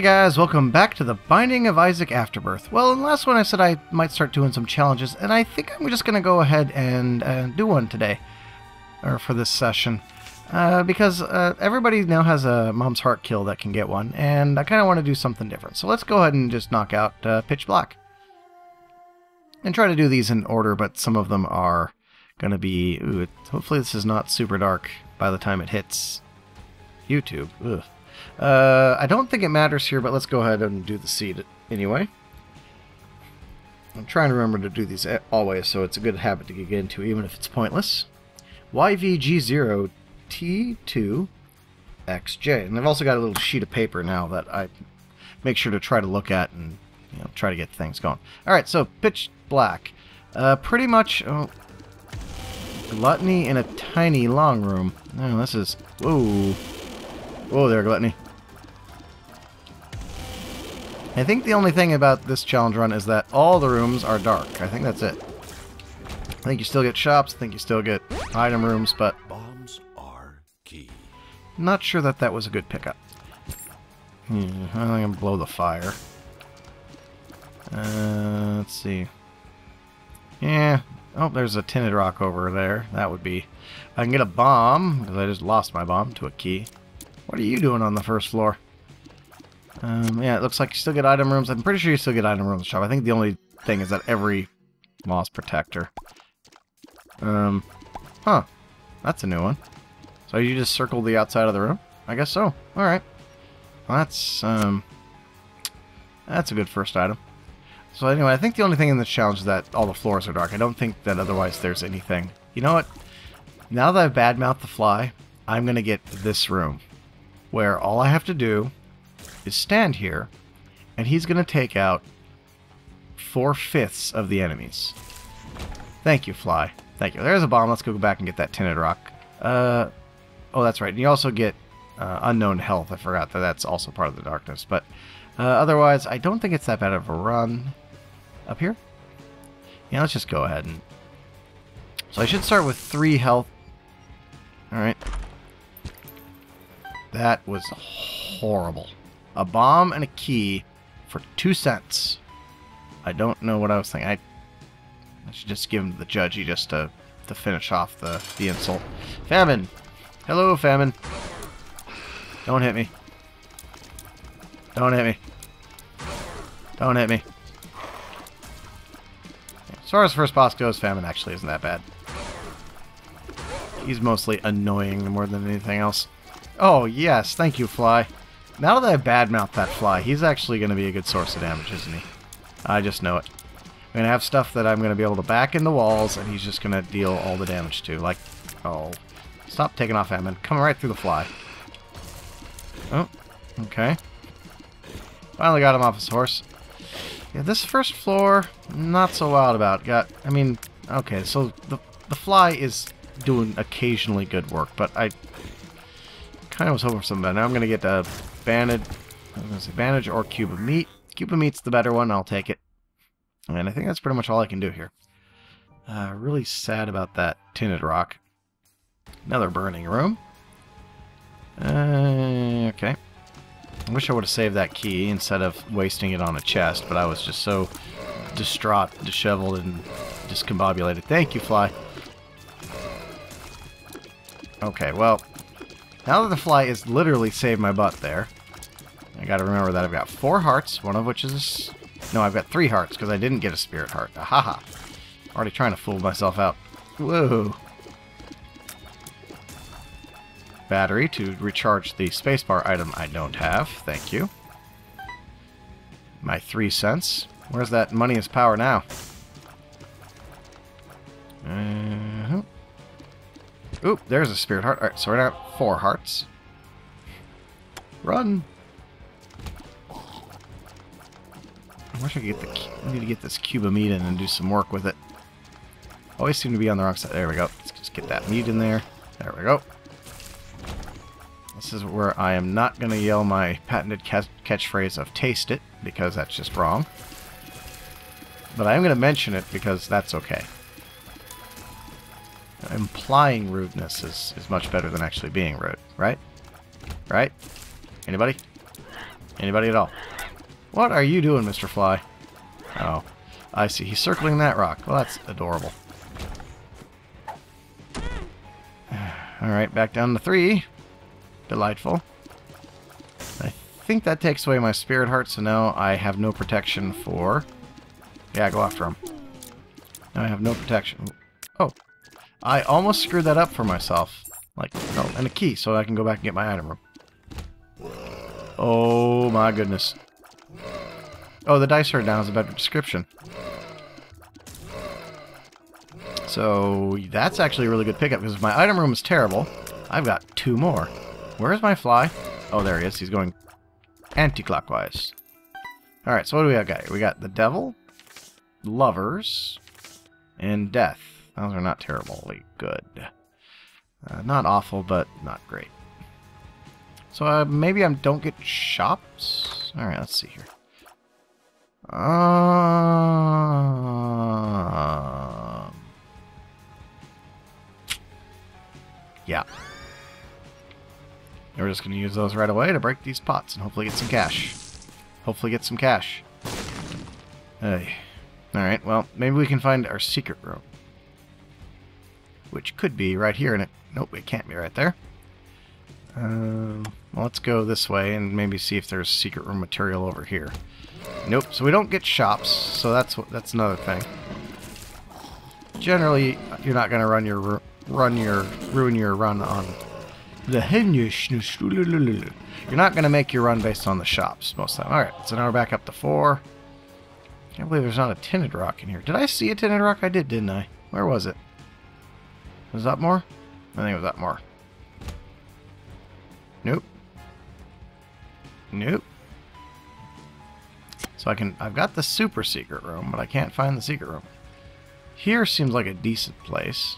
Hey guys, welcome back to the Binding of Isaac Afterbirth. Well, in last one I said I might start doing some challenges, and I think I'm just going to go ahead and uh, do one today, or for this session, uh, because uh, everybody now has a Mom's Heart kill that can get one, and I kind of want to do something different. So let's go ahead and just knock out uh, Pitch Black. And try to do these in order, but some of them are going to be... Ooh, hopefully this is not super dark by the time it hits YouTube. Ugh. Uh, I don't think it matters here, but let's go ahead and do the seed anyway. I'm trying to remember to do these always, so it's a good habit to get into, even if it's pointless. YVG0T2XJ. And I've also got a little sheet of paper now that I make sure to try to look at and you know try to get things going. All right, so pitch black. Uh, pretty much. Oh, gluttony in a tiny long room. Oh, this is. Whoa. Whoa there, Gluttony. I think the only thing about this challenge run is that all the rooms are dark. I think that's it. I think you still get shops, I think you still get item rooms, but... Bombs are key. Not sure that that was a good pickup. Hmm, I think I'm going to blow the fire. Uh, let's see. Yeah. Oh, there's a tinted rock over there. That would be... I can get a bomb, because I just lost my bomb to a key. What are you doing on the first floor? Um, yeah, it looks like you still get item rooms. I'm pretty sure you still get item rooms shop. I think the only thing is that every moss protector. Um, huh. That's a new one. So you just circle the outside of the room? I guess so. Alright. Well, that's, um... That's a good first item. So anyway, I think the only thing in this challenge is that all the floors are dark. I don't think that otherwise there's anything. You know what? Now that I've badmouthed the fly, I'm going to get this room where all I have to do is stand here, and he's going to take out four-fifths of the enemies. Thank you, Fly. Thank you. There's a bomb. Let's go back and get that tinted rock. Uh, oh, that's right. And you also get uh, unknown health. I forgot that that's also part of the darkness. But uh, otherwise, I don't think it's that bad of a run. Up here? Yeah, let's just go ahead and... So I should start with three health. Alright. That was horrible. A bomb and a key for two cents. I don't know what I was thinking. I, I should just give him to the judgy just to, to finish off the, the insult. Famine! Hello, Famine. Don't hit me. Don't hit me. Don't hit me. As far as first boss goes, Famine actually isn't that bad. He's mostly annoying more than anything else. Oh, yes. Thank you, Fly. Now that I badmouth that Fly, he's actually going to be a good source of damage, isn't he? I just know it. I'm going to have stuff that I'm going to be able to back in the walls, and he's just going to deal all the damage to. Like, oh, stop taking off Hammond. Coming right through the Fly. Oh, okay. Finally got him off his horse. Yeah, this first floor, not so wild about. Got, I mean, okay, so the, the Fly is doing occasionally good work, but I kind of was hoping for something better. Now I'm going to get a bandage, I was to say bandage or cube of meat. Cube of meat's the better one. I'll take it. And I think that's pretty much all I can do here. Uh, really sad about that tinted rock. Another burning room. Uh, okay. I wish I would have saved that key instead of wasting it on a chest, but I was just so distraught, disheveled, and discombobulated. Thank you, Fly. Okay, well, now that the fly has literally saved my butt there, I gotta remember that I've got four hearts, one of which is... No, I've got three hearts, because I didn't get a spirit heart. Ahaha. Already trying to fool myself out. Whoa. Battery to recharge the spacebar item I don't have. Thank you. My three cents. Where's that money is power now? Uh -huh. Oop, there's a spirit heart. Alright, so we're at four hearts. Run! I wish I could get the... Need to get this cube of meat in and do some work with it. Always seem to be on the wrong side. There we go. Let's just get that meat in there. There we go. This is where I am not going to yell my patented catchphrase of taste it, because that's just wrong. But I am going to mention it because that's okay implying rudeness is, is much better than actually being rude, right? Right? Anybody? Anybody at all? What are you doing, Mr. Fly? Oh, I see. He's circling that rock. Well, that's adorable. Alright, back down to three. Delightful. I think that takes away my spirit heart, so now I have no protection for... Yeah, go after him. Now I have no protection. Oh, I almost screwed that up for myself. Like, oh, and a key, so I can go back and get my item room. Oh my goodness. Oh, the dice shard now is a better description. So that's actually a really good pickup because if my item room is terrible, I've got two more. Where's my fly? Oh, there he is. He's going anti-clockwise. Alright, so what do we got here? We got the devil, lovers, and death. Those are not terribly good. Uh, not awful, but not great. So uh, maybe I don't get shops? Alright, let's see here. Um, yeah. And we're just going to use those right away to break these pots and hopefully get some cash. Hopefully get some cash. Hey. Alright, well, maybe we can find our secret room. Which could be right here, and it... Nope, it can't be right there. Um, well, let's go this way and maybe see if there's secret room material over here. Nope, so we don't get shops, so that's what that's another thing. Generally, you're not going to run your run your ruin your run on the You're not going to make your run based on the shops most of the time. All right, so now we're back up to four. Can't believe there's not a tinted rock in here. Did I see a tinted rock? I did, didn't I? Where was it? Was that more? I think it was that more. Nope. Nope. So I can, I've got the super secret room, but I can't find the secret room. Here seems like a decent place.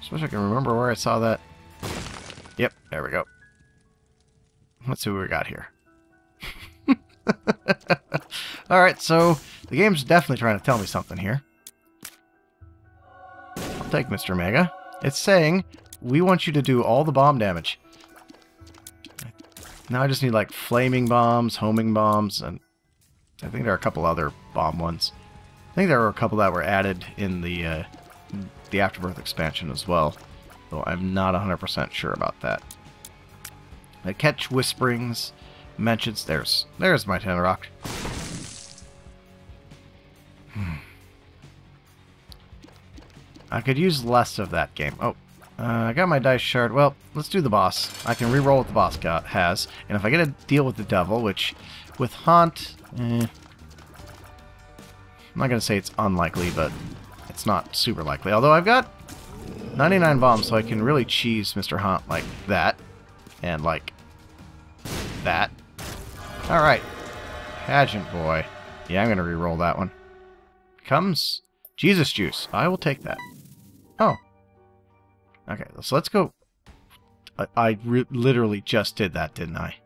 Especially I can remember where I saw that. Yep, there we go. Let's see what we got here. Alright, so the game's definitely trying to tell me something here. I'll take Mr. Mega. It's saying, we want you to do all the bomb damage. Now I just need like flaming bombs, homing bombs, and I think there are a couple other bomb ones. I think there were a couple that were added in the uh, the Afterbirth expansion as well, though I'm not 100% sure about that. I catch whisperings, mentions. There's there's my ten rock. Hmm. I could use less of that game. Oh, uh, I got my dice shard. Well, let's do the boss. I can re-roll what the boss got, has. And if I get a deal with the devil, which with Haunt, eh, I'm not going to say it's unlikely, but it's not super likely. Although I've got 99 bombs, so I can really cheese Mr. Haunt like that. And like that. Alright. Pageant boy. Yeah, I'm going to re-roll that one. Comes Jesus Juice. I will take that. Okay, so let's go. I, I literally just did that, didn't I?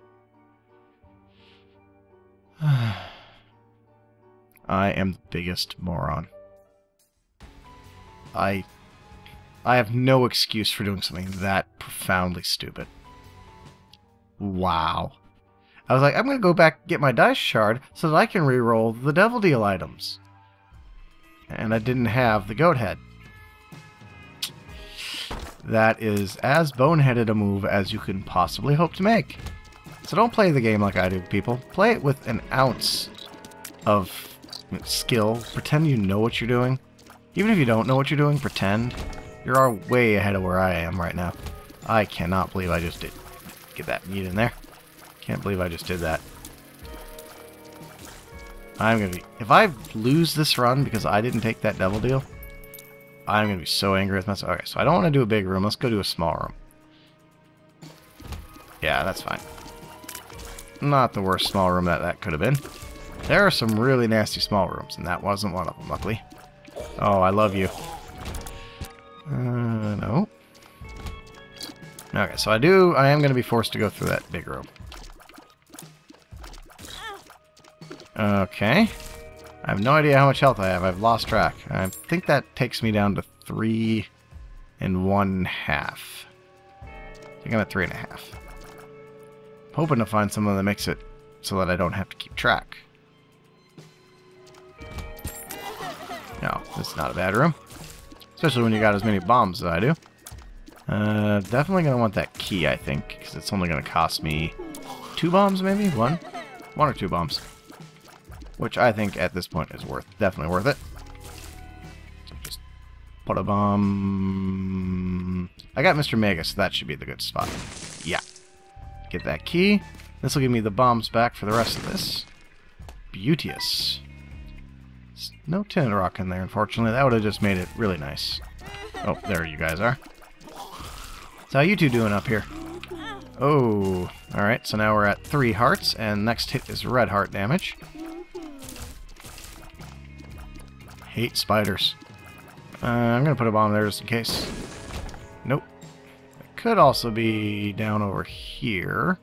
I am the biggest moron. I I have no excuse for doing something that profoundly stupid. Wow. I was like, I'm going to go back get my dice shard so that I can re-roll the Devil Deal items. And I didn't have the goat head that is as boneheaded a move as you can possibly hope to make. So don't play the game like I do, people. Play it with an ounce of skill. Pretend you know what you're doing. Even if you don't know what you're doing, pretend. You're way ahead of where I am right now. I cannot believe I just did. Get that meat in there. Can't believe I just did that. I'm gonna be... If I lose this run because I didn't take that devil deal, I'm going to be so angry with myself. Okay, so I don't want to do a big room. Let's go do a small room. Yeah, that's fine. Not the worst small room that that could have been. There are some really nasty small rooms, and that wasn't one of them, luckily. Oh, I love you. Uh, no. Okay, so I do, I am going to be forced to go through that big room. Okay. I have no idea how much health I have. I've lost track. I think that takes me down to three and one half. I think I'm at three and a half. I'm hoping to find someone that makes it so that I don't have to keep track. No, this is not a bad room. Especially when you got as many bombs as I do. Uh, definitely going to want that key, I think, because it's only going to cost me two bombs, maybe? One? One or two bombs. Which I think at this point is worth, definitely worth it. Just put a bomb... I got Mr. Mega, so that should be the good spot. Yeah. Get that key. This will give me the bombs back for the rest of this. Beauteous. No tin rock in there, unfortunately. That would have just made it really nice. Oh, there you guys are. So how you two doing up here? Oh, alright, so now we're at three hearts, and next hit is red heart damage. Hate spiders. Uh, I'm gonna put a bomb there just in case. Nope. It could also be down over here.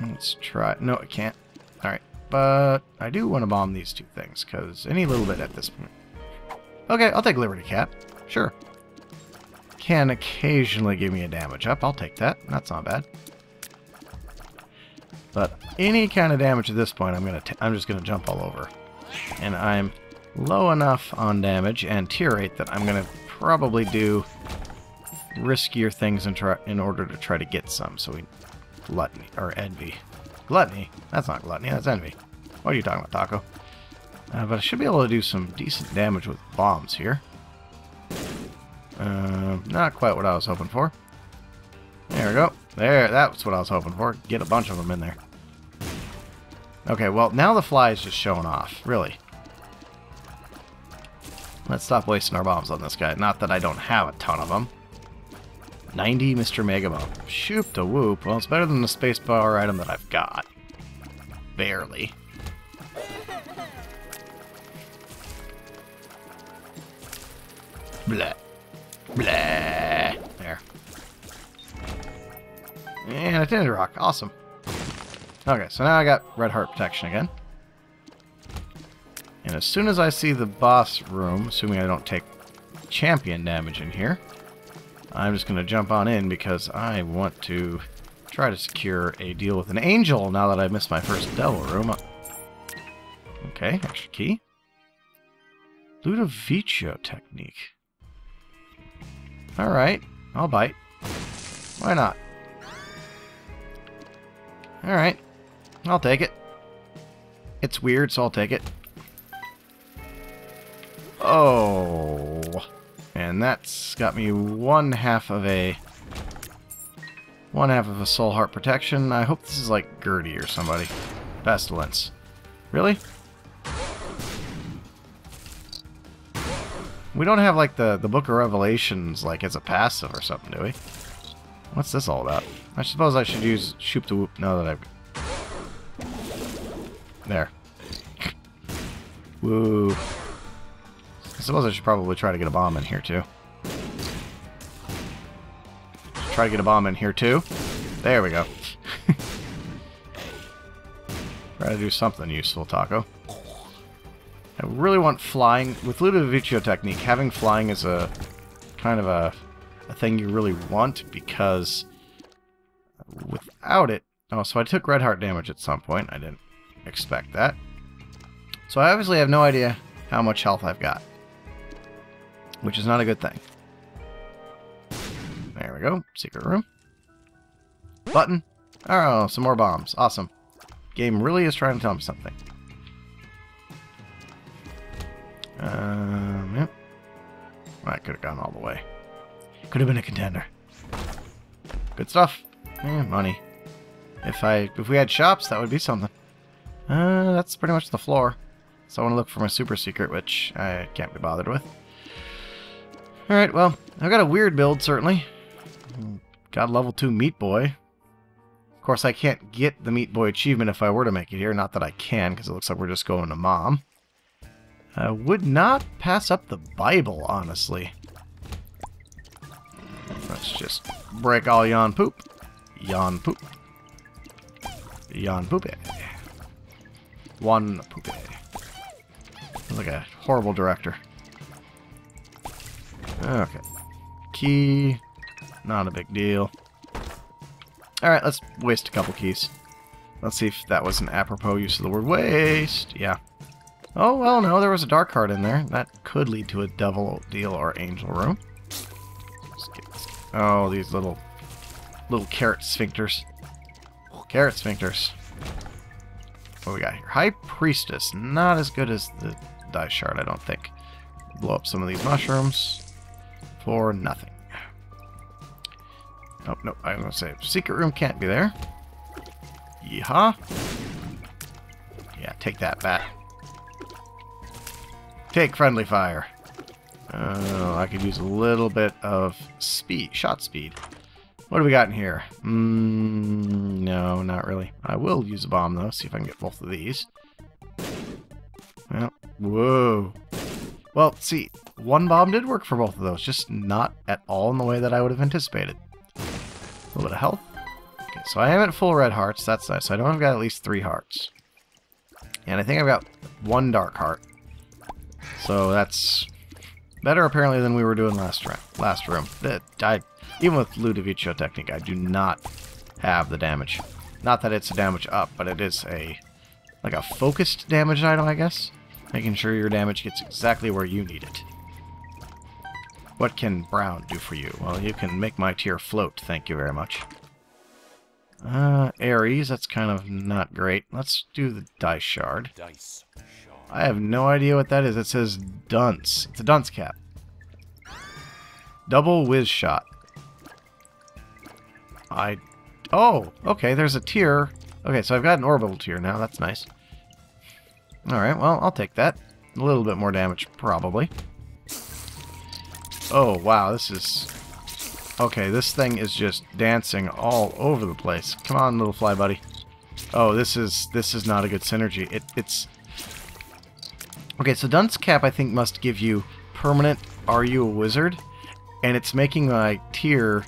Let's try... No, it can't. Alright, but I do want to bomb these two things, because any little bit at this point. Okay, I'll take Liberty Cap. Sure can occasionally give me a damage up. I'll take that. That's not bad. But any kind of damage at this point, I'm gonna I'm just gonna jump all over, and I'm low enough on damage and tear rate that I'm gonna probably do riskier things in, in order to try to get some. So we gluttony or envy, gluttony. That's not gluttony. That's envy. What are you talking about, Taco? Uh, but I should be able to do some decent damage with bombs here. Uh, not quite what I was hoping for. There we go. There, that's what I was hoping for. Get a bunch of them in there. Okay, well, now the fly is just showing off. Really. Let's stop wasting our bombs on this guy. Not that I don't have a ton of them. 90 Mr. Mega Bomb. Shoop da Whoop. Well, it's better than the spacebar item that I've got. Barely. Blah. Blah. And a Tinder Rock. Awesome. Okay, so now I got Red Heart Protection again. And as soon as I see the boss room, assuming I don't take champion damage in here, I'm just going to jump on in because I want to try to secure a deal with an angel now that I've missed my first devil room. Okay, extra key. Ludovico technique. Alright, I'll bite. Why not? Alright, I'll take it. It's weird, so I'll take it. Oh. And that's got me one half of a... One half of a soul heart protection. I hope this is like Gurdy or somebody. Pestilence. Really? We don't have, like, the, the Book of Revelations, like, as a passive or something, do we? What's this all about? I suppose I should use Shoop da Whoop now that I've... There. Woo. I suppose I should probably try to get a bomb in here, too. Try to get a bomb in here, too. There we go. try to do something useful, Taco. I really want flying. With Ludovico technique, having flying is a kind of a, a thing you really want because without it... Oh, so I took red heart damage at some point. I didn't expect that. So I obviously have no idea how much health I've got. Which is not a good thing. There we go. Secret room. Button. Oh, some more bombs. Awesome. Game really is trying to tell me something. Um, yep. I could have gone all the way. Could have been a contender. Good stuff. Eh, money. If I if we had shops, that would be something. Uh, that's pretty much the floor. So I want to look for my super secret, which I can't be bothered with. Alright, well, I've got a weird build, certainly. Got level 2 Meat Boy. Of course, I can't get the Meat Boy achievement if I were to make it here. Not that I can, because it looks like we're just going to Mom. I would not pass up the Bible, honestly. Let's just break all yawn poop. Yawn poop. Yawn poopy. One poopy. like a horrible director. Okay. Key. Not a big deal. Alright, let's waste a couple keys. Let's see if that was an apropos use of the word waste. Yeah. Oh, well, no, there was a dark heart in there. That could lead to a devil deal or angel room. Oh, these little little carrot sphincters. Carrot sphincters. What we got here? High Priestess. Not as good as the die shard, I don't think. Blow up some of these mushrooms for nothing. Oh, no, I'm going to say secret room can't be there. Yeehaw. Yeah, take that, bat. Take friendly fire. Oh, I could use a little bit of speed, shot speed. What do we got in here? Mm, no, not really. I will use a bomb, though, see if I can get both of these. Well, whoa. Well, see, one bomb did work for both of those, just not at all in the way that I would have anticipated. A little bit of health. Okay, so I am at full red hearts. That's nice. So I know I've got at least three hearts. And I think I've got one dark heart. So that's better apparently than we were doing last room. Last room. That I even with Ludovico technique, I do not have the damage. Not that it's a damage up, but it is a like a focused damage item, I guess. Making sure your damage gets exactly where you need it. What can Brown do for you? Well, you can make my tear float, thank you very much. Uh, Ares, that's kind of not great. Let's do the dice shard. Dice shard. I have no idea what that is. It says dunce. It's a dunce cap. Double whiz shot. I... Oh, okay, there's a tear. Okay, so I've got an orbital tear now. That's nice. Alright, well, I'll take that. A little bit more damage, probably. Oh, wow, this is... Okay, this thing is just dancing all over the place. Come on, little fly buddy. Oh, this is this is not a good synergy. It, it's... Okay, so Dunce Cap, I think, must give you permanent Are You a Wizard? And it's making my tear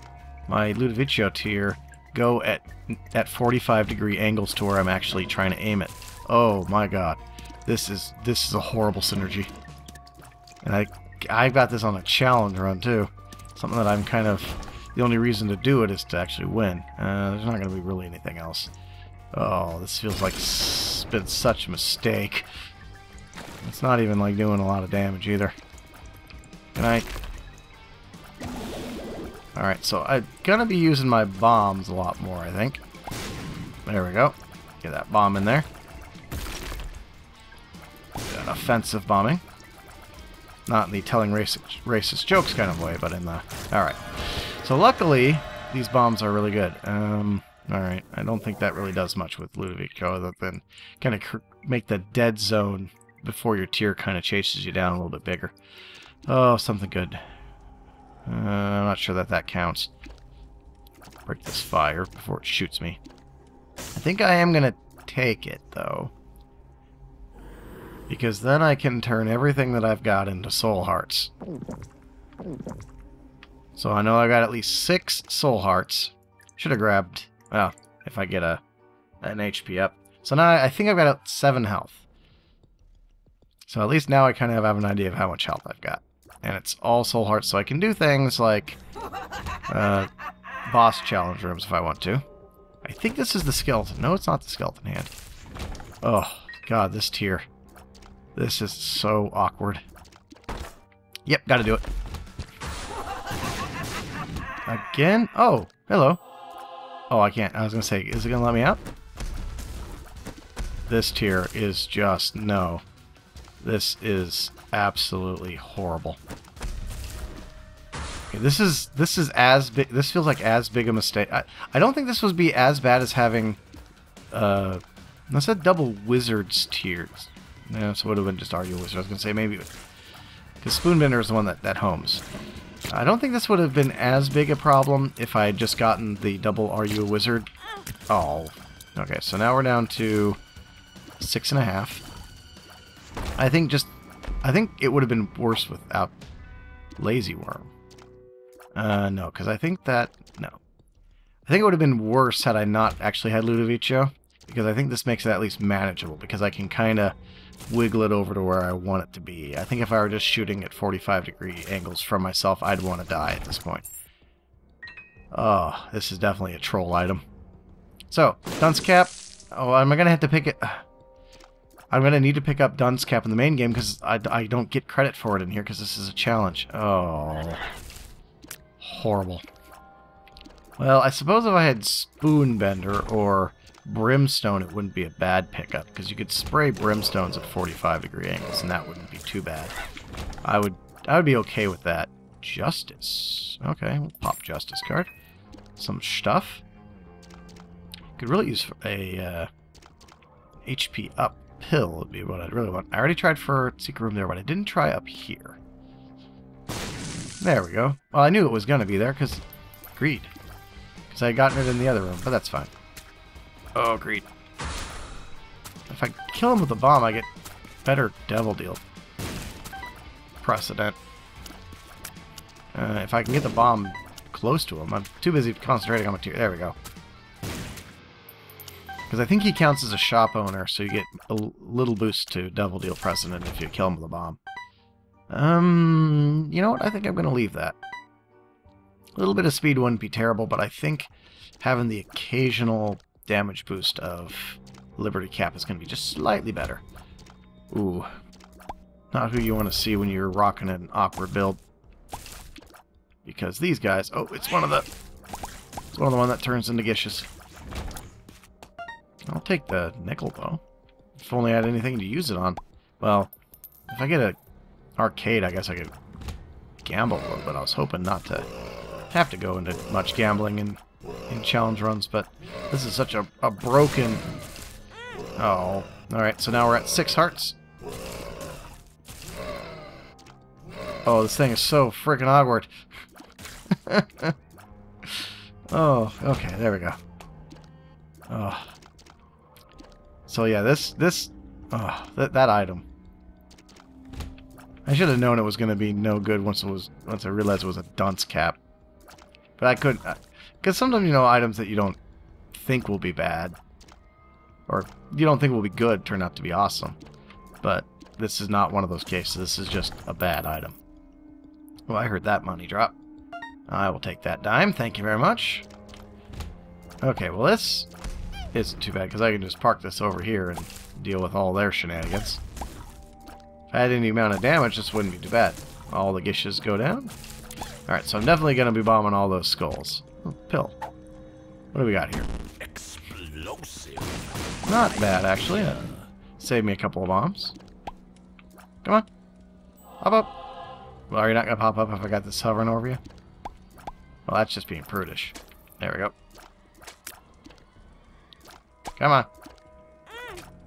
my Ludovico tear go at at 45 degree angles to where I'm actually trying to aim it. Oh my god. This is this is a horrible synergy. And I I've got this on a challenge run too. Something that I'm kind of the only reason to do it is to actually win. Uh, there's not going to be really anything else. Oh, this feels like it's been such a mistake. It's not even like doing a lot of damage either. Can I Alright, so I'm gonna be using my bombs a lot more, I think. There we go. Get that bomb in there. An offensive bombing. Not in the telling racist, racist jokes kind of way, but in the... Alright. So luckily, these bombs are really good. Um, Alright, I don't think that really does much with Ludovico other than kind of make the dead zone before your tear kind of chases you down a little bit bigger. Oh, something good. Uh, I'm not sure that that counts. Break this fire before it shoots me. I think I am going to take it, though. Because then I can turn everything that I've got into soul hearts. So I know I got at least six soul hearts. Should have grabbed, well, if I get a an HP up. So now I think I've got seven health. So at least now I kind of have an idea of how much health I've got and it's all soul hearts, so I can do things like uh, boss challenge rooms if I want to. I think this is the skeleton. No, it's not the skeleton hand. Oh, God, this tear. This is so awkward. Yep, gotta do it. Again? Oh, hello. Oh, I can't. I was gonna say, is it gonna let me out? This tear is just, no. This is absolutely horrible. Okay, this is this is as big. This feels like as big a mistake. I, I don't think this would be as bad as having. Uh, I said double wizards tears. No, so it would have been just You Wizard. I was gonna say maybe because Spoonbender is the one that that homes. I don't think this would have been as big a problem if I had just gotten the double Are You a Wizard. Oh, okay. So now we're down to six and a half. I think just I think it would have been worse without Lazy Worm. Uh, no, because I think that... No. I think it would have been worse had I not actually had Ludovico, because I think this makes it at least manageable, because I can kind of wiggle it over to where I want it to be. I think if I were just shooting at 45 degree angles from myself, I'd want to die at this point. Oh, this is definitely a troll item. So, dunce cap. Oh, am I going to have to pick it? I'm going to need to pick up dunce cap in the main game because I, I don't get credit for it in here because this is a challenge. Oh. Horrible. Well, I suppose if I had Spoonbender or Brimstone, it wouldn't be a bad pickup because you could spray Brimstones at 45 degree angles and that wouldn't be too bad. I would I would be okay with that. Justice. Okay, we'll pop Justice card. Some stuff. Could really use a uh, HP up pill would be what I'd really want. I already tried for Secret Room there, but I didn't try up here. There we go. Well, I knew it was going to be there because greed. Because I had gotten it in the other room, but that's fine. Oh, greed. If I kill him with a bomb, I get better Devil Deal. Precedent. Uh, if I can get the bomb close to him, I'm too busy concentrating on material. There we go. Because I think he counts as a shop owner, so you get a little boost to Devil Deal Precedent if you kill him with a bomb. Um, you know what? I think I'm going to leave that. A little bit of speed wouldn't be terrible, but I think having the occasional damage boost of Liberty Cap is going to be just slightly better. Ooh. Not who you want to see when you're rocking an awkward build. Because these guys... Oh, it's one of the... It's one of the one that turns into Gishes. I'll take the nickel, though. If only I had anything to use it on. Well, if I get a arcade, I guess I could gamble a little bit. I was hoping not to have to go into much gambling in, in challenge runs, but this is such a, a broken... Oh, alright, so now we're at six hearts. Oh, this thing is so freaking awkward. oh, okay, there we go. Oh. So yeah, this, this, that, that item. I should have known it was going to be no good once it was, once I realized it was a dunce cap. But I couldn't, because sometimes, you know, items that you don't think will be bad, or you don't think will be good, turn out to be awesome. But this is not one of those cases. This is just a bad item. Well, I heard that money drop. I will take that dime. Thank you very much. Okay, well this isn't too bad because I can just park this over here and deal with all their shenanigans. If I had any amount of damage, this wouldn't be too bad. All the gishes go down. Alright, so I'm definitely going to be bombing all those skulls. Oh, pill. What do we got here? Explosive. Not bad, actually. Uh, saved me a couple of bombs. Come on. Hop up. Well, are you not going to pop up if I got this hovering over you? Well, that's just being prudish. There we go. Come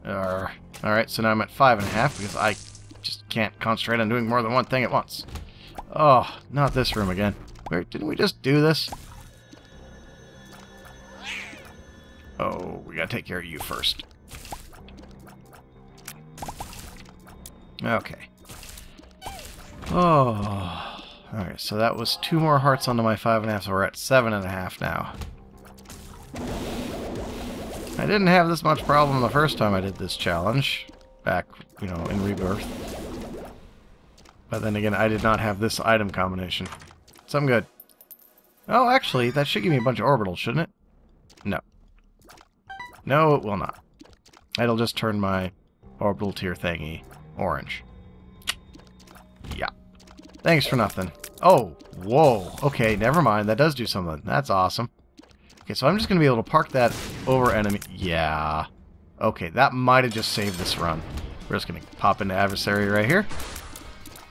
on. Alright, so now I'm at five and a half because I just can't concentrate on doing more than one thing at once. Oh, not this room again. Where didn't we just do this? Oh, we gotta take care of you first. Okay. Oh. Alright, so that was two more hearts onto my five and a half, so we're at seven and a half now. I didn't have this much problem the first time I did this challenge. Back, you know, in Rebirth. But then again, I did not have this item combination. So I'm good. Oh, actually, that should give me a bunch of orbitals, shouldn't it? No. No, it will not. It'll just turn my orbital tear thingy orange. Yeah. Thanks for nothing. Oh, whoa. Okay, never mind. That does do something. That's awesome. Okay, so I'm just going to be able to park that over enemy. Yeah. Okay, that might have just saved this run. We're just going to pop into adversary right here.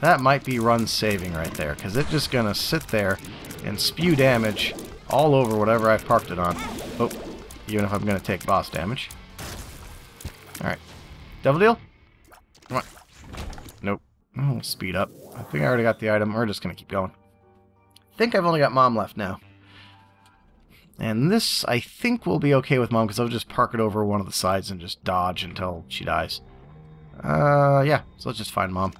That might be run saving right there, because it's just going to sit there and spew damage all over whatever I've parked it on. Oh, even if I'm going to take boss damage. Alright. Devil deal? Come on. Nope. Oh, speed up. I think I already got the item. We're just going to keep going. I think I've only got Mom left now. And this, I think, will be okay with Mom, because I'll just park it over one of the sides and just dodge until she dies. Uh, yeah. So let's just find Mom.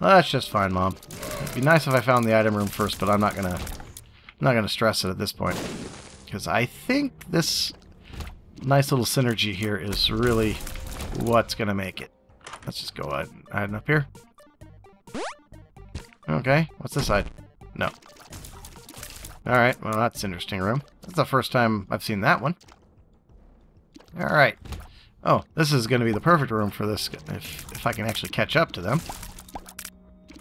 Let's just find Mom. It'd be nice if I found the item room first, but I'm not gonna... I'm not gonna stress it at this point. Because I think this nice little synergy here is really what's gonna make it. Let's just go ahead and up here. Okay, what's this side? No. Alright, well that's interesting room. That's the first time I've seen that one. Alright. Oh, this is going to be the perfect room for this, if, if I can actually catch up to them.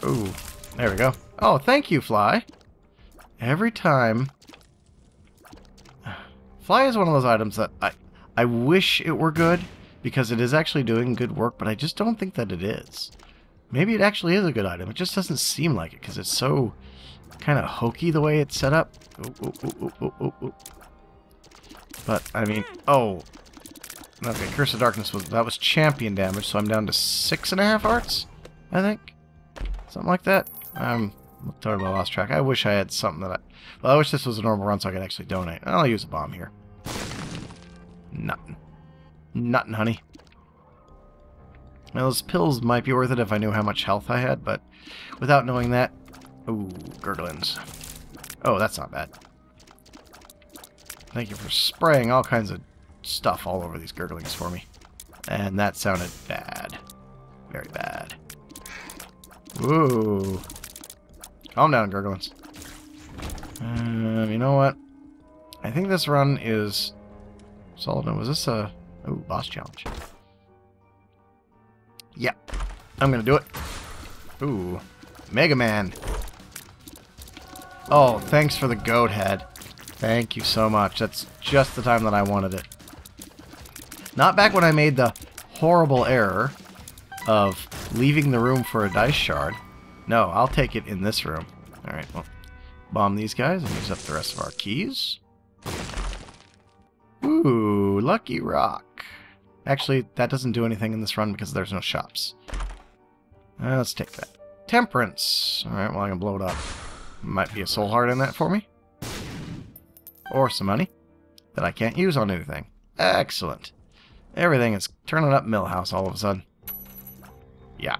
Ooh, there we go. Oh, thank you, Fly. Every time... Fly is one of those items that I, I wish it were good, because it is actually doing good work, but I just don't think that it is. Maybe it actually is a good item. It just doesn't seem like it, because it's so kind of hokey the way it's set up. Ooh, ooh, ooh, but, I mean, oh. Okay, Curse of Darkness, was that was champion damage, so I'm down to six and a half hearts, I think. Something like that. Um, I'm totally lost track. I wish I had something that I... Well, I wish this was a normal run so I could actually donate. I'll use a bomb here. Nothing. Nothing, honey. Now, those pills might be worth it if I knew how much health I had, but without knowing that... Ooh, gurglins. Oh, that's not bad. Thank you for spraying all kinds of stuff all over these gurglings for me. And that sounded bad. Very bad. Ooh. Calm down, gurglings. Um, you know what? I think this run is solid. Was this a... Ooh, boss challenge. Yeah. I'm gonna do it. Ooh. Mega Man. Oh, thanks for the goat head. Thank you so much. That's just the time that I wanted it. Not back when I made the horrible error of leaving the room for a dice shard. No, I'll take it in this room. Alright, well, bomb these guys and use up the rest of our keys. Ooh, Lucky Rock. Actually, that doesn't do anything in this run because there's no shops. Uh, let's take that. Temperance. Alright, well, I can blow it up. Might be a soul heart in that for me. Or some money that I can't use on anything. Excellent. Everything is turning up Milhouse all of a sudden. Yeah.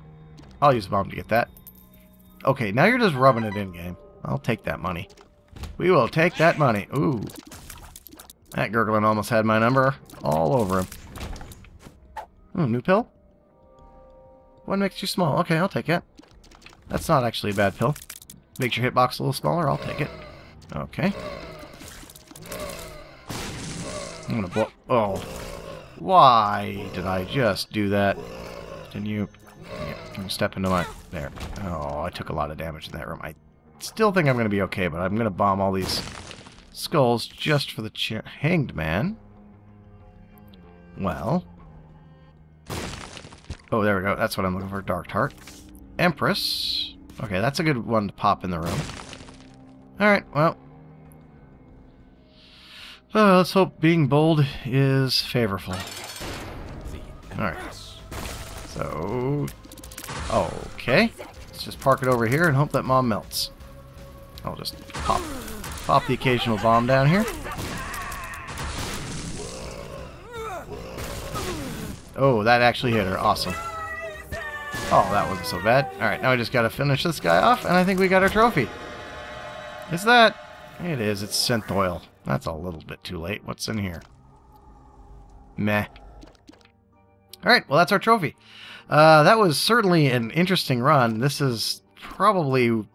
I'll use a bomb to get that. Okay, now you're just rubbing it in game. I'll take that money. We will take that money. Ooh. That gurgling almost had my number all over him. Ooh, new pill? One makes you small. Okay, I'll take it. That's not actually a bad pill. Makes your hitbox a little smaller. I'll take it. Okay. I'm gonna blow... Oh. Why did I just do that? Can you... Can you step into my... There. Oh, I took a lot of damage in that room. I still think I'm gonna be okay, but I'm gonna bomb all these skulls just for the Hanged Man. Well... Oh, there we go. That's what I'm looking for. Dark Tart. Empress. Okay, that's a good one to pop in the room. Alright, well, uh, let's hope being bold is favorable. Alright. So... Okay. Let's just park it over here and hope that mom melts. I'll just pop, pop the occasional bomb down here. Oh, that actually hit her. Awesome. Oh, that wasn't so bad. Alright, now we just gotta finish this guy off, and I think we got our trophy. Is that... It is. It's Synthoil. That's a little bit too late. What's in here? Meh. Alright, well that's our trophy. Uh, that was certainly an interesting run. This is probably...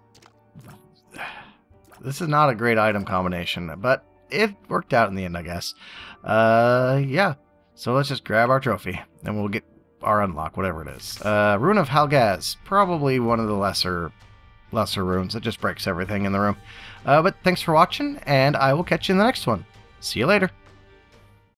This is not a great item combination, but it worked out in the end, I guess. Uh, yeah. So let's just grab our trophy, and we'll get our unlock, whatever it is. Uh, Rune of Hagalaz, probably one of the lesser lesser runes. It just breaks everything in the room. Uh, but thanks for watching, and I will catch you in the next one. See you later.